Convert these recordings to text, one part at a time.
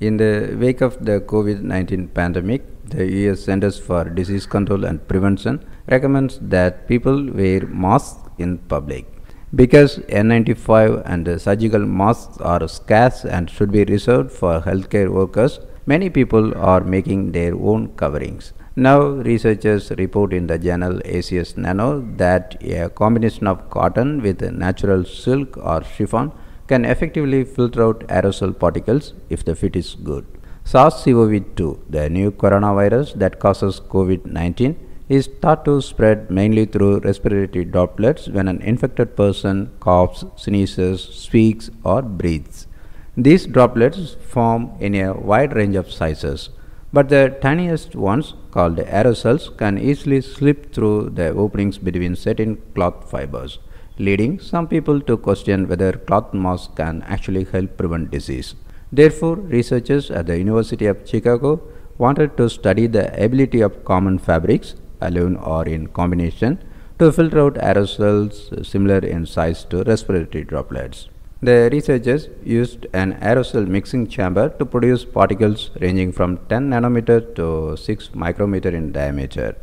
In the wake of the COVID 19 pandemic, the US Centers for Disease Control and Prevention recommends that people wear masks in public. Because N95 and surgical masks are scarce and should be reserved for healthcare workers, many people are making their own coverings. Now, researchers report in the journal ACS Nano that a combination of cotton with natural silk or chiffon can effectively filter out aerosol particles if the fit is good. SARS-CoV-2, the new coronavirus that causes COVID-19, is thought to spread mainly through respiratory droplets when an infected person coughs, sneezes, speaks, or breathes. These droplets form in a wide range of sizes, but the tiniest ones, called aerosols, can easily slip through the openings between certain cloth fibers, leading some people to question whether cloth masks can actually help prevent disease. Therefore, researchers at the University of Chicago wanted to study the ability of common fabrics alone or in combination to filter out aerosols similar in size to respiratory droplets. The researchers used an aerosol mixing chamber to produce particles ranging from 10 nanometer to 6 micrometer in diameter.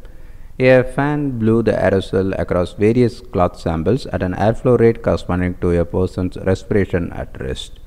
A fan blew the aerosol across various cloth samples at an airflow rate corresponding to a person's respiration at rest.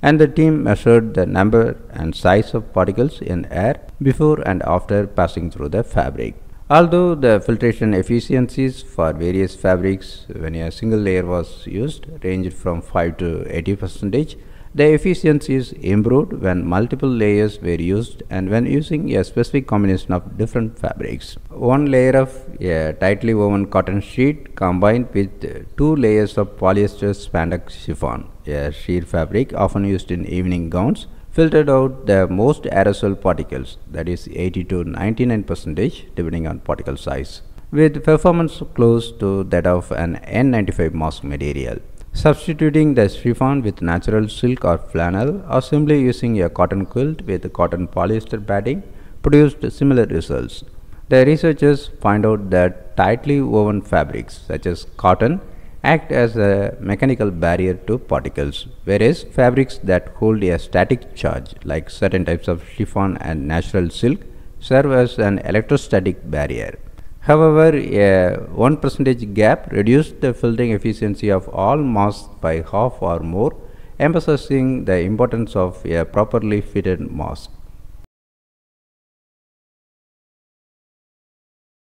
And the team measured the number and size of particles in air before and after passing through the fabric. Although the filtration efficiencies for various fabrics when a single layer was used ranged from 5 to 80 percentage, the efficiency is improved when multiple layers were used and when using a specific combination of different fabrics. One layer of a tightly woven cotton sheet combined with two layers of polyester spandex chiffon, a sheer fabric often used in evening gowns, filtered out the most aerosol particles that is 80 to 99 percentage depending on particle size with performance close to that of an N95 mask material. Substituting the chiffon with natural silk or flannel or simply using a cotton quilt with cotton polyester padding produced similar results. The researchers find out that tightly woven fabrics such as cotton act as a mechanical barrier to particles, whereas fabrics that hold a static charge, like certain types of chiffon and natural silk, serve as an electrostatic barrier. However, a 1% percentage gap reduced the filtering efficiency of all masks by half or more, emphasizing the importance of a properly fitted mask.